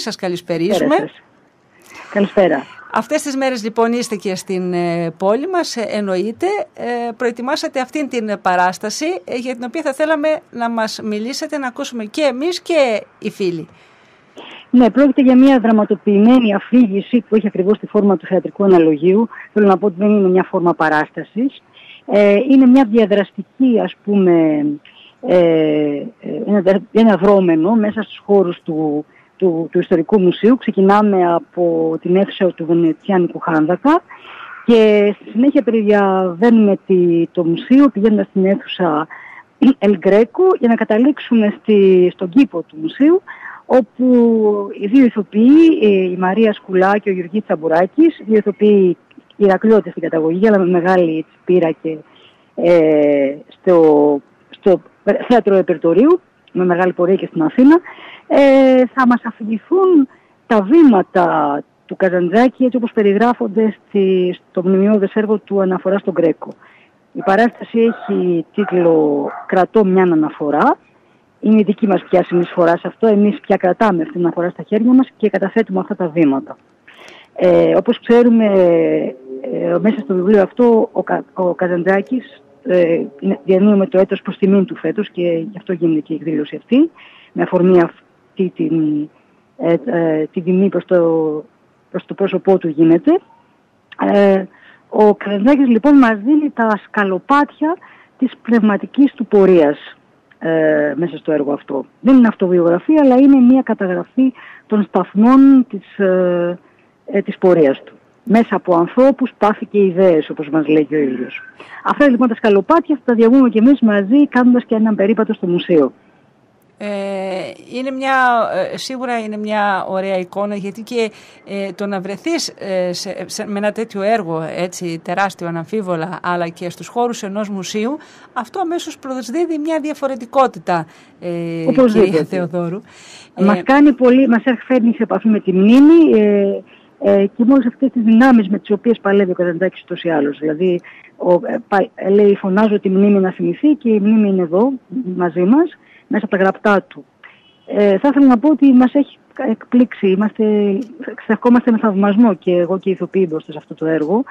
Σας καλησπερίζουμε. Καλησπέρα. Αυτές τις μέρες λοιπόν είστε και στην ε, πόλη μας, ε, εννοείται. Ε, προετοιμάσατε αυτήν την παράσταση για την οποία θα θέλαμε να μας μιλήσετε, να ακούσουμε και εμείς και οι φίλοι. Ναι, πρόκειται για μια δραματοποιημένη αφήγηση που έχει ακριβώς τη φόρμα του θεατρικού αναλογίου. Θέλω να πω ότι δεν είναι μια φόρμα παράστασης. είναι μια διαδραστική, ας πούμε, ένα, ένα δρόμενο μέσα στους χώρους του του, του Ιστορικού Μουσείου. Ξεκινάμε από την αίθουσα του Βενετσιάνικου Χάνδακα και στη συνέχεια περιδιαβαίνουμε τη, το μουσείο πηγαίνοντας στην αίθουσα El Greco για να καταλήξουμε στη, στον κήπο του μουσείου όπου οι δύο ηθοποιοί, η Μαρία Σκουλά και ο Γιουργής Τσαμπουράκης, οι δύο ηθοποιοί Ηρακλειώτες στην καταγωγή, αλλά με μεγάλη πείρα και ε, στο, στο θέατρο Επερτορίου, με μεγάλη πορεία και στην Αθήνα, ε, θα μας αφηγηθούν τα βήματα του Καζαντζάκη έτσι όπως περιγράφονται στη, στο μνημειώδες έργο του Αναφορά στον Γκρέκο. Η παράσταση έχει τίτλο «Κρατώ μια αναφορά». Είναι η δική μας πια συνεισφορά σε αυτό. Εμείς πια κρατάμε αυτή την αναφορά στα χέρια μας και καταθέτουμε αυτά τα βήματα. Ε, όπως ξέρουμε, ε, μέσα στο βιβλίο αυτό ο, Κα, ο Καζαντζάκης ε, διανύουμε το έτος προς τιμήν του φέτος και γι' αυτό γίνεται και η εκδήλωση αυτή, με αφορμή αυτή την, ε, ε, την τιμή προς το, προς το πρόσωπό του γίνεται. Ε, ο Καραντάκης λοιπόν μας δίνει τα σκαλοπάτια της πνευματικής του πορείας ε, μέσα στο έργο αυτό. Δεν είναι αυτοβιογραφία αλλά είναι μια καταγραφή των σταθμών της, ε, ε, της πορείας του. Μέσα από ανθρώπους, πάθη και ιδέες όπως μας λέει και ο ίδιος. Αυτά λοιπόν τα σκαλοπάτια θα τα διαβούμε και εμείς μαζί κάνοντας και έναν περίπατο στο μουσείο. Ε, είναι μια, ε, σίγουρα είναι μια ωραία εικόνα γιατί και ε, το να βρεθείς ε, σε, με ένα τέτοιο έργο έτσι τεράστιο αναμφίβολα αλλά και στους χώρους ενός μουσείου αυτό αμέσως προσδίδει μια διαφορετικότητα ε, κυρία Θεοδόρου. Μας κάνει πολύ, μας φέρνει σε επαφή με τη μνήμη ε, ε, και μόλις αυτές τις δυνάμεις με τις οποίες παλεύει ο Καζαντάκης ούτως ή άλλως. Δηλαδή ο, ε, λέει φωνάζω τη μνήμη να θυμηθεί και η μνήμη είναι εδώ μαζί μας μέσα από τα γραπτά του. Ε, θα ήθελα να πω ότι μας έχει εκπλήξει, είμαστε, ξεχόμαστε με θαυμασμό και εγώ και οι ηθοποιοί μπροστά σε αυτό το έργο.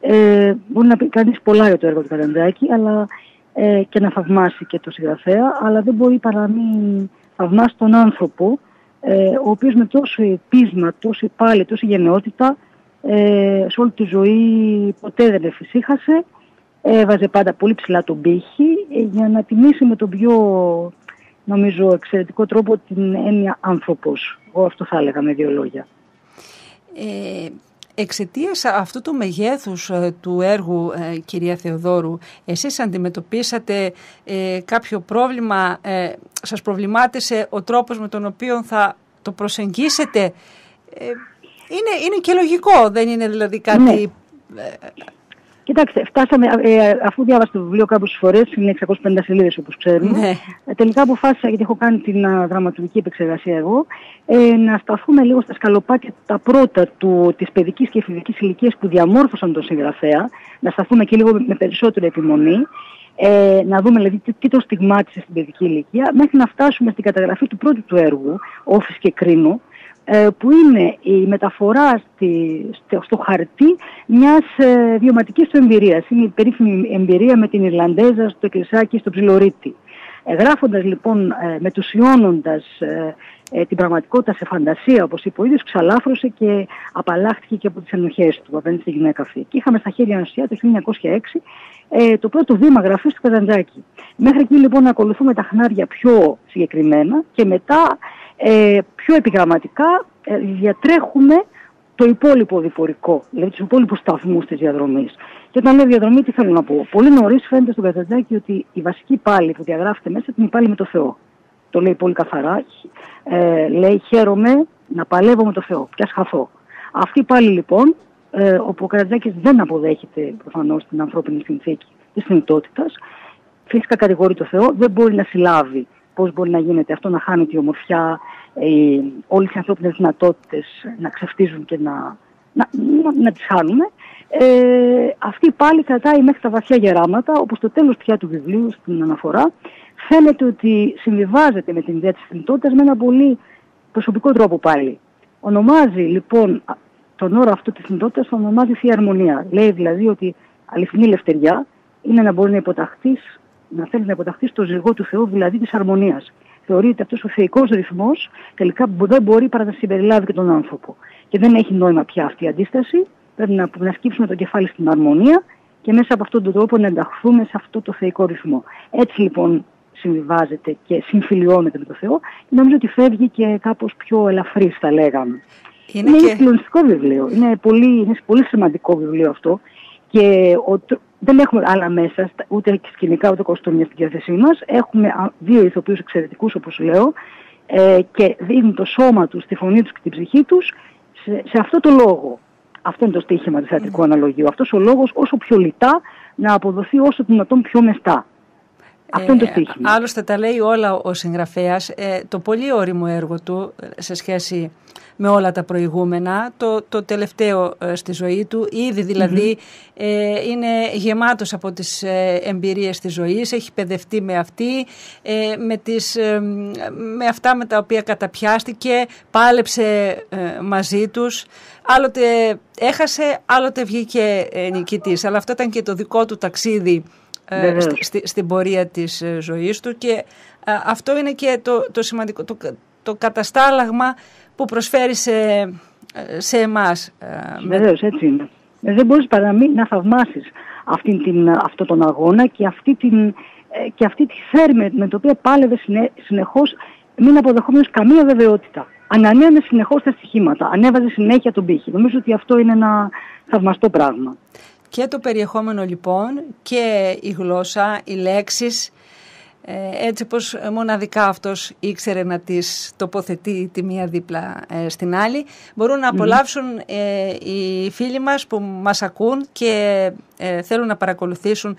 Ε, μπορεί να πει κανείς πολλά για το έργο του Καραντάκη αλλά, ε, και να θαυμάσει και το συγγραφέα, αλλά δεν μπορεί παρά να μην θαυμάσει τον άνθρωπο, ε, ο οποίος με τόσο πείσμα, τόσο πάλι, τόση γενναιότητα, ε, σε όλη τη ζωή ποτέ δεν εφησύχασε, έβαζε πάντα πολύ ψηλά τον πύχη ε, για να τιμήσει με τον πιο νομίζω εξαιρετικό τρόπο την έννοια άνθρωπος. Εγώ αυτό θα έλεγα με δύο λόγια. Ε, εξαιτίας αυτού του μεγέθους ε, του έργου, ε, κυρία Θεοδόρου, εσείς αντιμετωπίσατε ε, κάποιο πρόβλημα, ε, σας προβλημάτισε ο τρόπος με τον οποίο θα το προσεγγίσετε. είναι, είναι και λογικό, δεν είναι δηλαδή κάτι... Ναι. Κοιτάξτε, φτάσαμε, ε, αφού διάβασα το βιβλίο κάποιες φορές, είναι 650 σελίδες όπως ξέρουμε, ναι. ε, τελικά αποφάσισα, γιατί έχω κάνει την α, δραματουργική επεξεργασία εγώ, ε, να σταθούμε λίγο στα σκαλοπάτια τα πρώτα του, της παιδικής και εφηβικής ηλικίας που διαμόρφωσαν τον συγγραφέα, να σταθούμε και λίγο με περισσότερη επιμονή, ε, να δούμε δηλαδή τι, τι το στιγμάτισε στην παιδική ηλικία, μέχρι να φτάσουμε στην καταγραφή του πρώτου του έργου, Όφης και Κρίνο, ε, που είναι η μεταφορά στη, στο χαρτί μιας ε, βιωματικής του εμπειρίας. Είναι η περίφημη εμπειρία με την Ιρλανδέζα στο Κεσάκι στο Ψιλορίτη. Ε, γράφοντας λοιπόν, ε, μετουσιώνοντας ε, ε, την πραγματικότητα σε φαντασία, όπως είπε ο ίδιος, ξαλάφρωσε και απαλλάχθηκε και από τις ενοχές του απέναντι στη γυναίκα αυτή. Και είχαμε στα χέρια ουσία το 1906 ε, το πρώτο βήμα γραφής του Καζαντζάκη. Μέχρι εκεί λοιπόν να ακολουθούμε τα χνάρια πιο συγκεκριμένα και μετά ε, πιο επιγραμματικά ε, διατρέχουμε το υπόλοιπο διπορικό, δηλαδή τους υπόλοιπους σταθμούς της διαδρομής. Και όταν λέω διαδρομή, τι θέλω να πω. Πολύ νωρίς φαίνεται στον Κατατζάκη ότι η βασική πάλη που διαγράφεται μέσα είναι η πάλη με το Θεό. Το λέει πολύ καθαρά. Ε, λέει χαίρομαι να παλεύω με το Θεό και ας χαθώ. Αυτή πάλι λοιπόν, ε, όπου ο Καρατζάκης δεν αποδέχεται προφανώς την ανθρώπινη συνθήκη της θνητότητας, φυσικά κατηγορεί το Θεό, δεν μπορεί να συλλάβει πώς μπορεί να γίνεται αυτό να χάνει τη ομορφιά, ε, όλες οι ανθρώπινες δυνατότητες να ξεφτίζουν και να, να, να, να τις χάνουμε. Ε, αυτή πάλι κρατάει μέχρι τα βαθιά γεράματα, όπου στο τέλος πια του βιβλίου, στην αναφορά, φαίνεται ότι συμβιβάζεται με την ιδέα της θνητότητας με ένα πολύ προσωπικό τρόπο πάλι. Ονομάζει λοιπόν τον όρο αυτό της θνητότητας, τον ονομάζει θεία αρμονία. Λέει δηλαδή ότι αληθινή ελευθεριά είναι να μπορεί να υποταχθείς, να θέλεις να υποταχθείς στο ζυγό του Θεού, δηλαδή της αρμονίας. Θεωρείται αυτός ο θεϊκός ρυθμός τελικά δεν μπορεί παρά να συμπεριλάβει και τον άνθρωπο. Και δεν έχει νόημα πια αυτή η αντίσταση. Πρέπει να, να σκύψουμε το κεφάλι στην αρμονία και μέσα από αυτόν τον τρόπο να ενταχθούμε σε αυτό το θεϊκό ρυθμό. Έτσι λοιπόν συμβιβάζεται και συμφιλιώνεται με το Θεό και νομίζω ότι φεύγει και κάπως πιο ελαφρύς θα λέγαμε. Είναι, είναι και... βιβλίο, είναι πολύ, είναι πολύ σημαντικό βιβλίο αυτό και ο, δεν έχουμε άλλα μέσα, ούτε σκηνικά ούτε κοστούμια στην διάθεσή μας. Έχουμε δύο ηθοποιούς εξαιρετικούς όπως λέω ε, και δίνουν το σώμα τους, τη φωνή τους και την ψυχή τους σε, σε αυτό το λόγο. Αυτό είναι το στοίχημα του θεατρικού mm. αναλογίου. Αυτός ο λόγος όσο πιο λιτά να αποδοθεί όσο δυνατόν πιο μεστά. Αυτό είναι το ε, στοίχημα. άλλωστε τα λέει όλα ο συγγραφέας. Ε, το πολύ όριμο έργο του ε, σε σχέση με όλα τα προηγούμενα, το, το τελευταίο στη ζωή του, ήδη δηλαδή είναι γεμάτος από τις ε, εμπειρίες της ζωής, έχει παιδευτεί με αυτή, με, τις, με αυτά με τα οποία καταπιάστηκε, πάλεψε μαζί τους, άλλοτε έχασε, άλλοτε βγήκε νικητής, αλλά αυτό ήταν και το δικό του ταξίδι ε, στην πορεία της ε, ζωής του και ε, αυτό είναι και το, το σημαντικό, το, το καταστάλαγμα που προσφέρει σε, σε εμάς. Βεβαίως, έτσι είναι. Δεν μπορείς παρά να θαυμάσεις αυτήν την, αυτό τον αγώνα και αυτή, την, και αυτή τη θέρμη με την οποία πάλευε συνεχώς μην αποδεχόμενος καμία βεβαιότητα. Ανανέωνε συνεχώς τα στοιχήματα, ανέβαζε συνέχεια τον πύχη. Νομίζω ότι αυτό είναι ένα θαυμαστό πράγμα. Και το περιεχόμενο λοιπόν και η γλώσσα, οι λέξεις, ε, έτσι πως μοναδικά αυτός ήξερε να τις τοποθετεί τη μία δίπλα ε, στην άλλη. Μπορούν να απολαύσουν ε, οι φίλοι μας που μας ακούν και θέλουν να παρακολουθήσουν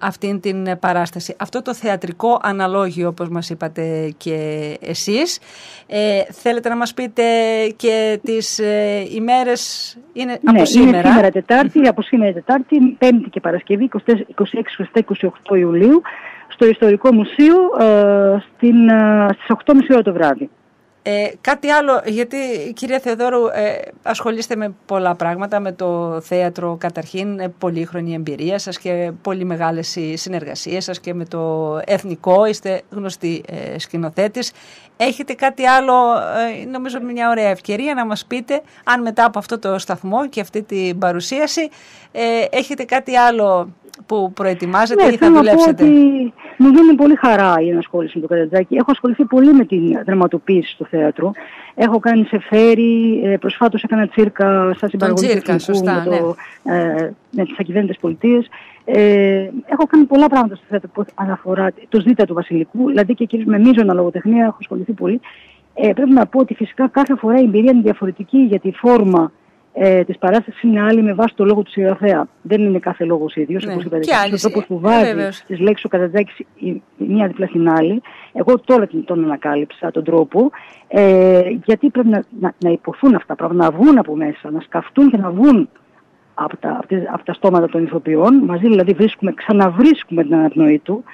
αυτήν την παράσταση. Αυτό το θεατρικό αναλόγιο όπως μας είπατε και εσείς. θέλετε να μας πείτε και τις ημέρες; Είναι ναι, από σήμερα. Είναι σήμερα Τετάρτη, από σήμερα Τετάρτη, Πέμπτη και Παρασκευή, 26-28 Ιουλίου στο Ιστορικό Μουσείο ε, στην, ε, στις 8.30 ώρα το βράδυ. Ε, κάτι άλλο, γιατί κυρία Θεοδόρου ε, ασχολείστε με πολλά πράγματα, με το θέατρο καταρχήν, ε, πολύχρονη εμπειρία σας και πολύ μεγάλες οι συνεργασίες σας και με το εθνικό, είστε γνωστοί ε, σκηνοθέτης. Έχετε κάτι άλλο, ε, νομίζω μια ωραία ευκαιρία να μας πείτε, αν μετά από αυτό το σταθμό και αυτή την παρουσίαση, έχετε κάτι άλλο που προετοιμάζετε ναι, ή θα δουλέψετε; Ότι μου γίνει πολύ χαρά η ενασχόληση με το Καρατζάκη. Έχω ασχοληθεί πολύ με την δραματοποίηση στο θέατρο. Έχω κάνει σε φέρι, ε, προσφάτως έκανα τσίρκα στα συμπαραγωγή του σωστά, με, το, ναι. ε, με τις ακυβέρνητες πολιτείες. Ε, έχω κάνει πολλά πράγματα στο θέατρο που αναφορά το ζήτα του Βασιλικού, δηλαδή και κυρίως με μείζωνα λογοτεχνία έχω ασχοληθεί πολύ. Ε, πρέπει να πω ότι φυσικά κάθε φορά η εμπειρία είναι διαφορετική για τη φόρμα ε, της παράστασης είναι άλλη με βάση το λόγο του συγγραφέα. Δεν είναι κάθε λόγος ίδιος, ναι. όπως είπατε. Ο τρόπος που βάζει ε, τις λέξεις ο Κατατζάκης η, μία δίπλα στην άλλη. Εγώ τώρα τον ανακάλυψα τον τρόπο, ε, γιατί πρέπει να, να, να υποθούν αυτά τα πράγματα, να βγουν από μέσα, να σκαφτούν και να βγουν από τα, από τα στόματα των ηθοποιών. Μαζί δηλαδή βρίσκουμε, ξαναβρίσκουμε την αναπνοή του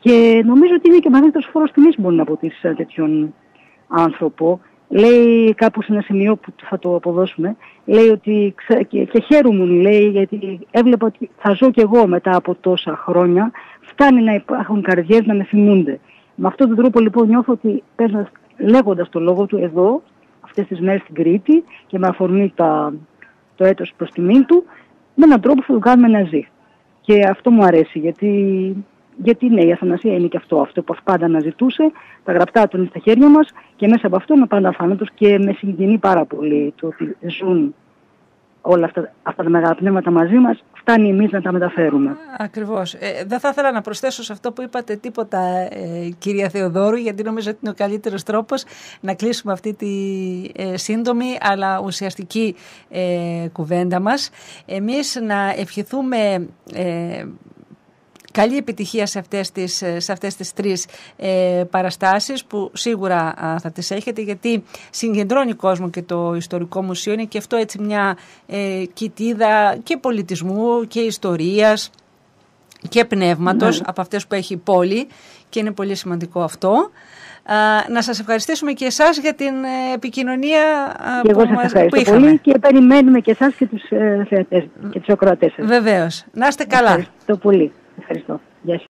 και νομίζω ότι είναι και μεγαλύτερος φόρος τιμής μπορεί να αποτίσει τέτοιον άνθρωπο λέει κάπου σε ένα σημείο που θα το αποδώσουμε, λέει ότι και, και χαίρομαι λέει γιατί έβλεπα ότι θα ζω κι εγώ μετά από τόσα χρόνια, φτάνει να υπάρχουν καρδιές να με θυμούνται. Με αυτόν τον τρόπο λοιπόν νιώθω ότι παίρνοντας, λέγοντας το λόγο του εδώ, αυτές τις μέρες στην Κρήτη και με αφορμή τα, το έτος προς τιμήν του, με έναν τρόπο θα το κάνουμε να ζει. Και αυτό μου αρέσει γιατί γιατί ναι, η αθανασία είναι και αυτό, αυτό που πάντα αναζητούσε, τα γραπτά του είναι στα χέρια μας και μέσα από αυτό είναι πάντα αφάνατος και με συγκινεί πάρα πολύ το ότι ζουν όλα αυτά, αυτά τα μεγάλα πνεύματα μαζί μας, φτάνει εμείς να τα μεταφέρουμε. Ακριβώς. Ε, δεν θα ήθελα να προσθέσω σε αυτό που είπατε τίποτα ε, κυρία Θεοδόρου, γιατί νομίζω ότι είναι ο καλύτερος τρόπος να κλείσουμε αυτή τη ε, σύντομη αλλά ουσιαστική ε, κουβέντα μας. Εμείς να ευχηθούμε καλή επιτυχία σε αυτές τις, σε αυτές τις τρεις ε, παραστάσεις που σίγουρα θα τις έχετε γιατί συγκεντρώνει κόσμο και το Ιστορικό Μουσείο είναι και αυτό έτσι μια ε, κοιτίδα και πολιτισμού και ιστορίας και πνεύματος ναι. από αυτές που έχει η πόλη και είναι πολύ σημαντικό αυτό. να σας ευχαριστήσουμε και εσάς για την ε, επικοινωνία και που, εγώ σας ευχαριστώ είχαμε. πολύ και περιμένουμε και εσάς και τους θεατές και τους ακροατές σας. Βεβαίως. Να είστε καλά. Ευχαριστώ πολύ. Ευχαριστώ. Γεια σας.